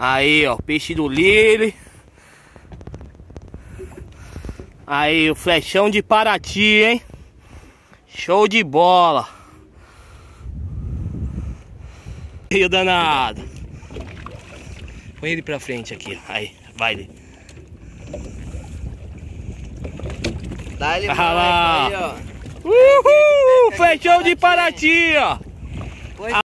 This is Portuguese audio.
Aí, ó, peixe do Lili. Aí, o flechão de Paraty, hein? Show de bola. Rio danado. Põe ele pra frente aqui. Aí, vai ele. Dá ele, Ah mais lá. aí, ó. Uhul! Flechão de Paraty, ó.